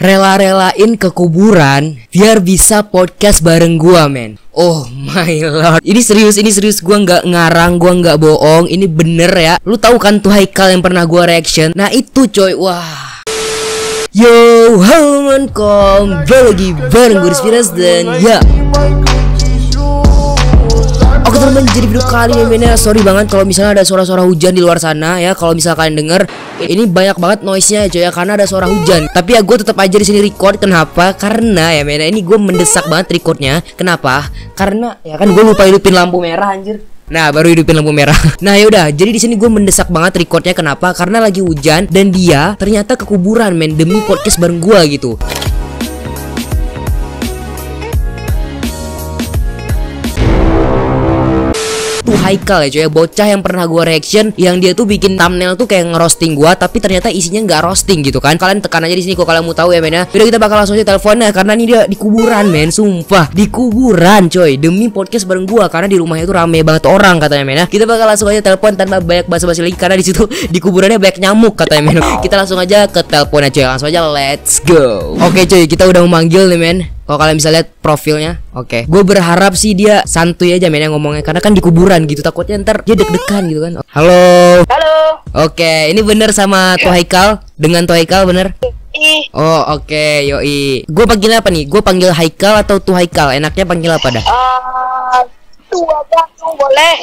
rela-relain ke kuburan biar bisa podcast bareng gua men. Oh my lord. Ini serius, ini serius. Gua nggak ngarang, gua nggak bohong. Ini bener ya. Lu tahu kan tuh Haikal yang pernah gua reaction? Nah itu coy, wah. Yo, halo man, kembali lagi bareng gue Rizky dan ya. Oke teman-teman jadi video kali ini mainnya sorry banget kalau misalnya ada suara-suara hujan di luar sana ya. Kalau misalnya kalian denger ini banyak banget noise-nya coy ya karena ada suara hujan. Tapi ya gue tetap aja di sini record. Kenapa? Karena ya mainnya ini gue mendesak banget recordnya. Kenapa? Karena ya kan gue lupa hidupin lampu merah anjir. Nah baru hidupin lampu merah. Nah yaudah, jadi di sini gue mendesak banget recordnya. Kenapa? Karena lagi hujan dan dia ternyata kekuburan men demi podcast bareng gue gitu. Tuh Haikal ya coy bocah yang pernah gua reaction yang dia tuh bikin thumbnail tuh kayak ngerosting gua tapi ternyata isinya nggak roasting gitu kan. Kalian tekan aja di sini kok kalian mau tahu ya men ya. Udah kita bakal langsung aja teleponnya karena ini dia di kuburan men sumpah. Di kuburan coy. Demi podcast bareng gua karena di rumahnya tuh rame banget orang katanya men ya. Kita bakal langsung aja telepon tanpa banyak basa-basi lagi karena di situ di kuburannya banyak nyamuk katanya men. Kita langsung aja ke teleponnya coy langsung aja let's go. Oke coy kita udah memanggil nih men kalau kalian bisa lihat profilnya, oke. Okay. Gue berharap sih dia santuy aja mainnya ngomongnya karena kan di kuburan gitu. Takutnya ntar dia deg-degan gitu kan. Halo. Halo. Oke, okay, ini bener sama Tuh Haikal dengan Tuh Haikal bener? Oh oke, okay, yoi. Gue panggil apa nih? Gue panggil Haikal atau Tuh Haikal? Enaknya panggil apa dah? Uh, tuh apa tuh boleh.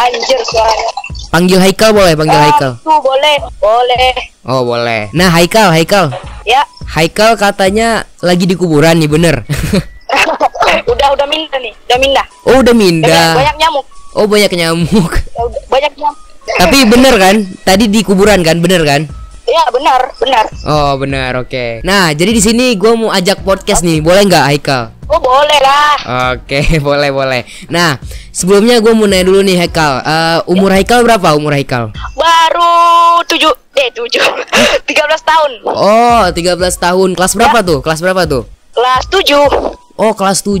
Anjir suaranya. Panggil Haikal boleh, panggil Uh, Haikal. Tuh boleh, boleh. Oh boleh. Nah Haikal, Haikal. Ya. Haikal katanya lagi di kuburan nih bener. udah udah mindah nih, udah mindah. oh udah mindah. banyak nyamuk. Oh banyak nyamuk. Ya, banyak nyamuk. Tapi bener kan? Tadi di kuburan kan, bener kan? Ya benar, benar. Oh benar, oke. Nah jadi di sini gue mau ajak podcast nih, boleh nggak Haikal? Oh boleh lah. Oke, boleh boleh. Nah sebelumnya gue mau nanya dulu nih Haikal, Eh, umur Haikal berapa umur Haikal? Baru tujuh, eh tujuh, tiga belas tahun. Oh 13 tahun, kelas berapa tuh? Kelas berapa tuh? Kelas tujuh. Oh kelas 7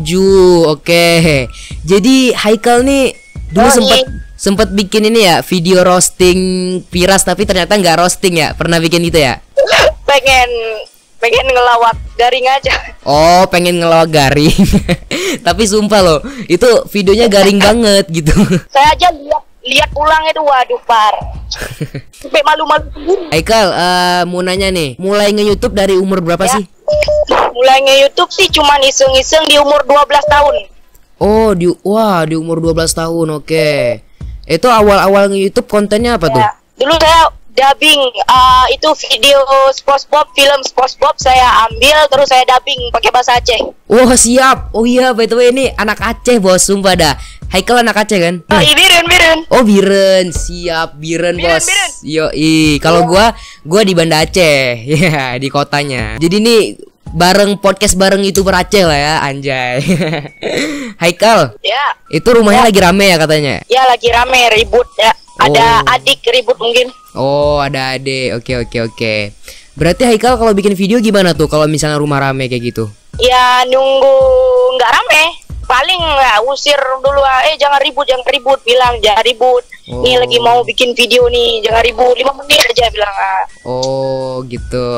Oke Jadi Haikal nih Dulu Oh, sempet iya. sempet bikin ini ya Video roasting Piras Tapi ternyata nggak roasting ya Pernah bikin gitu ya Pengen, pengen ngelawak garing aja. Oh pengen ngelawak garing Tapi sumpah loh Itu videonya garing banget gitu Saya aja lihat lihat pulang itu waduh par. Sampai malu-malu sendiri. Haikal eh, mau nanya nih Mulai nge-youtube dari umur berapa Ya. sih? Mulai nge-YouTube sih cuman iseng-iseng di umur 12 tahun. Oh di Wah di umur 12 tahun oke Itu awal-awal nge-youtube kontennya apa tuh? Ya. Dulu saya dubbing uh, itu video SpongeBob, film SpongeBob saya ambil terus saya dubbing pakai bahasa Aceh. Wah siap Oh iya by the way ini anak Aceh bos Sumpah dah Haikal anak Aceh kan? Oh, iya, Biren, Biren. Oh Biren, siap Biren Biren, bos. Biren. Yo kalau gua gua di Banda Aceh, ya di kotanya. Jadi nih bareng podcast bareng youtuber Aceh lah ya, anjay. Haikal, Ya, itu rumahnya lagi rame ya katanya. ya lagi rame ribut ya. Ada Oh. adik ribut mungkin. Oh ada ade, oke oke oke. Berarti Haikal kalau bikin video gimana tuh kalau misalnya rumah rame kayak gitu? Ya nunggu nggak rame. Paling ya usir dulu eh jangan ribut, jangan ribut, bilang jangan ribut. Nih Oh. lagi mau bikin video nih, jangan ribut. Lima menit aja bilang ah. Oh gitu.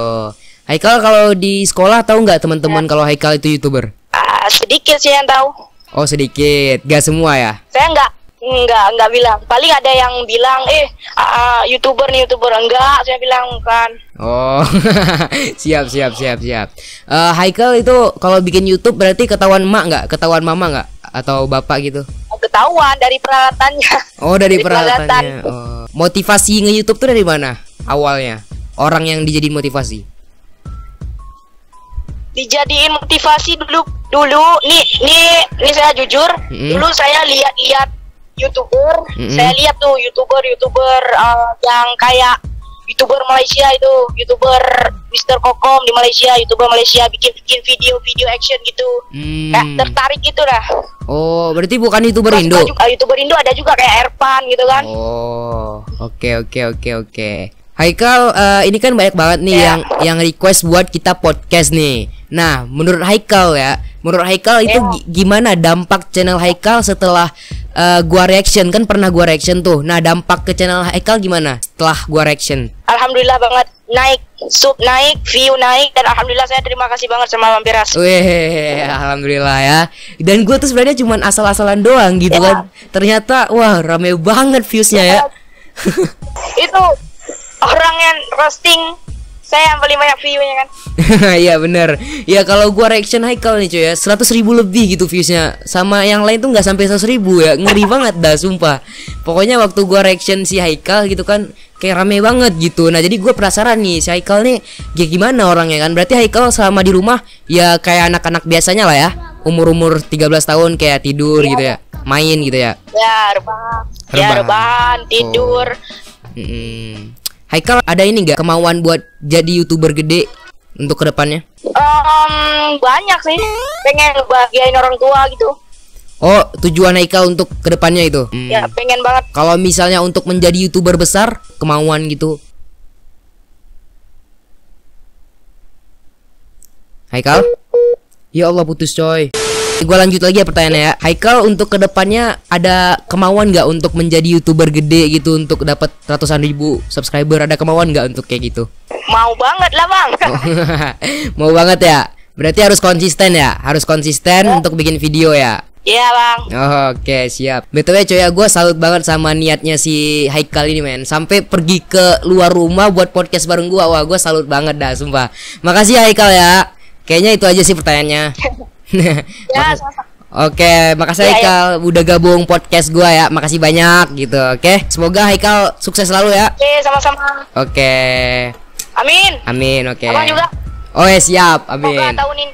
Haikal kalau di sekolah tahu nggak teman-teman kalau Haikal itu youtuber? Ah, sedikit sih yang tahu. Oh sedikit, gak semua ya? Saya nggak nggak nggak bilang. Paling ada yang bilang eh ah, youtuber nih youtuber enggak. Saya bilang kan. Oh, siap siap siap siap. Eh Haikal itu kalau bikin YouTube berarti ketahuan emak nggak? Ketahuan mama nggak? Atau bapak gitu? ketahuan dari peralatannya. Oh dari Dari peralatannya. peralatan. Oh. Motivasi nge YouTube tuh dari mana? Awalnya orang yang dijadiin motivasi. Dijadiin motivasi dulu dulu nih nih nih saya jujur Mm-mm. dulu saya lihat-lihat youtuber Mm-mm. saya lihat tuh youtuber youtuber uh, yang kayak youtuber Malaysia itu youtuber Mr. Kokom di Malaysia youtuber Malaysia bikin bikin video video action gitu kayak Hmm. tertarik gitu dah Oh berarti bukan youtuber Terus Indo? juga- youtuber Indo ada juga kayak Erpan gitu kan Oh, oke oke oke oke. Haikal uh, ini kan banyak banget nih Ya. yang yang request buat kita podcast nih. Nah, menurut Haikal ya, menurut Haikal itu gi- gimana dampak channel Haikal setelah uh, gua reaction kan pernah gua reaction tuh. Nah, dampak ke channel Haikal gimana setelah gua reaction? Alhamdulillah banget naik sub naik view naik dan alhamdulillah saya terima kasih banget sama Mampiras Weh, alhamdulillah ya. Dan gua tuh sebenarnya cuman asal-asalan doang gitu Ya. kan. Ternyata wah rame banget viewsnya ya. itu orang yang roasting saya yang paling banyak view-nya kan. Iya bener. Ya kalau gua reaction Haikal nih cuy ya. 100 ribu lebih gitu viewsnya. Sama yang lain tuh nggak sampai 100 ribu ya. Ngeri banget dah sumpah. Pokoknya waktu gua reaction si Haikal gitu kan Kayak rame banget gitu. Nah jadi gua penasaran nih Si Haikal nih ya gimana orangnya kan? Berarti Haikal selama di rumah Ya kayak anak-anak biasanya lah ya. Umur-umur 13 tahun kayak tidur gitu ya. Main gitu ya. Ya rebahan. Ya Rebahan. tidur. Mm-mm. Haikal ada ini nggak kemauan buat jadi youtuber gede untuk ke depannya? Em, banyak sih pengen bahagiain orang tua gitu Oh, tujuan Haikal untuk ke depannya itu? Hmm. ya pengen banget Kalau misalnya untuk menjadi youtuber besar, kemauan gitu. Haikal? Ya Allah putus coy. Gue lanjut lagi ya pertanyaannya ya. Haikal untuk ke depannya ada kemauan nggak untuk menjadi youtuber gede gitu untuk dapat ratusan ribu subscriber? Ada kemauan nggak untuk kayak gitu? mau banget lah bang Mau banget ya. Berarti harus konsisten ya. Harus konsisten untuk bikin video ya. Iya bang Oke siap BTW coy ya gue salut banget sama niatnya si Haikal ini men Sampai pergi ke luar rumah buat podcast bareng gue Wah gue salut banget dah sumpah Makasih ya Haikal ya Kayaknya itu aja sih pertanyaannya Ya sama-sama. Oke makasih Ya, ya. Haikal Udah gabung podcast gue ya Makasih banyak gitu Oke Semoga Haikal sukses selalu ya Oke sama-sama Oke Amin Amin oke Abang juga Oh ya siap Semoga Amin tahun ini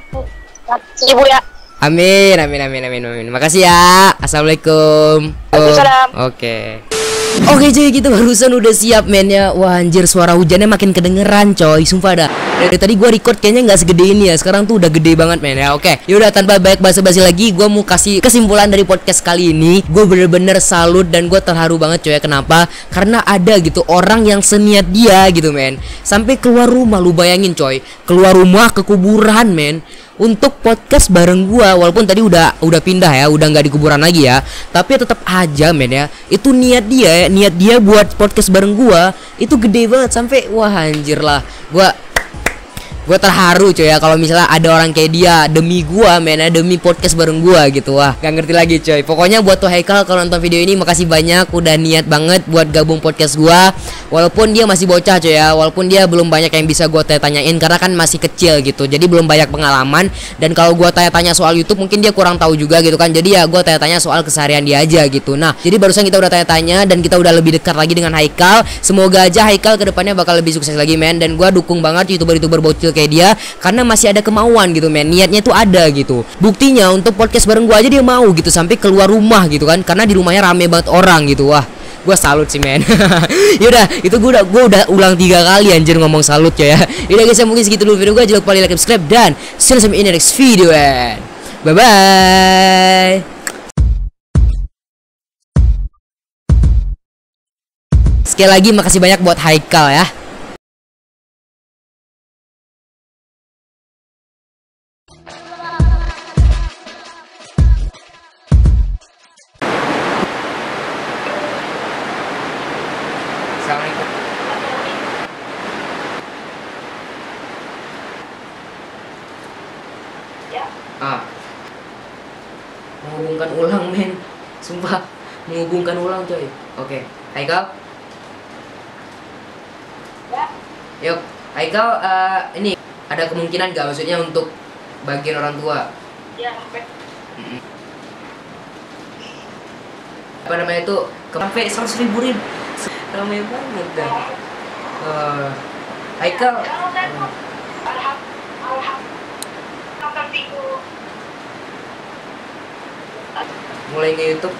seribu ya Amin, amin, amin, amin, amin. Makasih ya. Assalamualaikum. Waalaikumsalam. Oke. Oke cuy, kita barusan udah siap men ya. Wah anjir suara hujannya makin kedengeran coy, sumpah dah. Dari tadi gua record kayaknya nggak segede ini ya. Sekarang tuh udah gede banget men ya. Oke, yaudah tanpa banyak basa-basi lagi, gua mau kasih kesimpulan dari podcast kali ini. Gue bener-bener salut dan gue terharu banget coy. Kenapa? Karena ada gitu orang yang seniat dia gitu men. Sampai keluar rumah lu bayangin coy. Keluar rumah ke kuburan men untuk podcast bareng gua walaupun tadi udah udah pindah ya udah nggak di kuburan lagi ya tapi tetap aja men ya itu niat dia ya niat dia buat podcast bareng gua itu gede banget sampai wah anjir lah gua gue terharu coy ya. Kalau misalnya ada orang kayak dia demi gua men ya demi podcast bareng gua gitu. Wah gak ngerti lagi coy pokoknya buat tuh Haikal kalau nonton video ini makasih banyak. Udah niat banget buat gabung podcast gua. Walaupun dia masih bocah coy ya. Walaupun dia belum banyak yang bisa gua tanya-tanyain karena kan masih kecil gitu. Jadi belum banyak pengalaman. Dan kalau gua tanya-tanya soal YouTube mungkin dia kurang tahu juga gitu kan. Jadi ya gua tanya-tanya soal keseharian dia aja gitu. Nah jadi barusan kita udah tanya-tanya dan kita udah lebih dekat lagi dengan Haikal. Semoga aja Haikal ke depannya bakal lebih sukses lagi men. Dan gua dukung banget youtuber-youtuber bocil kayak dia karena masih ada kemauan gitu men. Niatnya tuh ada gitu. Buktinya untuk podcast bareng gua aja dia mau gitu sampai keluar rumah gitu kan karena di rumahnya rame banget orang gitu. Wah gua salut sih men. Yaudah itu gua udah gua udah ulang tiga kali anjir ngomong salut ya. Yaudah guys ya, mungkin segitu dulu video gua. Jangan lupa like subscribe dan see you in the next video and bye bye Sekali lagi makasih banyak buat Haikal ya Ah. Menghubungkan ulang, men. Sumpah, menghubungkan ulang, coy. Oke. Haikal. Ya. Yuk, Haikal eh, ini ada kemungkinan gak maksudnya untuk bagian orang tua? Ya, sampai. Apa namanya itu? Sampai 100 ribu rin. Ramai banget dah. Eh, Haikal. Alhamdulillah. Mulai nge YouTube.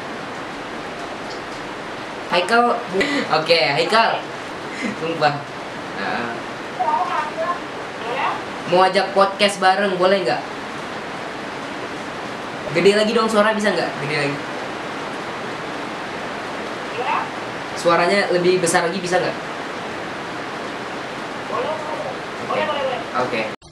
Haikal. Oke, Haikal. Sumpah. Nah, mau ajak podcast bareng boleh nggak? Gede lagi dong suara bisa nggak? Gede lagi. Ya. Suaranya lebih besar lagi bisa nggak? Oke.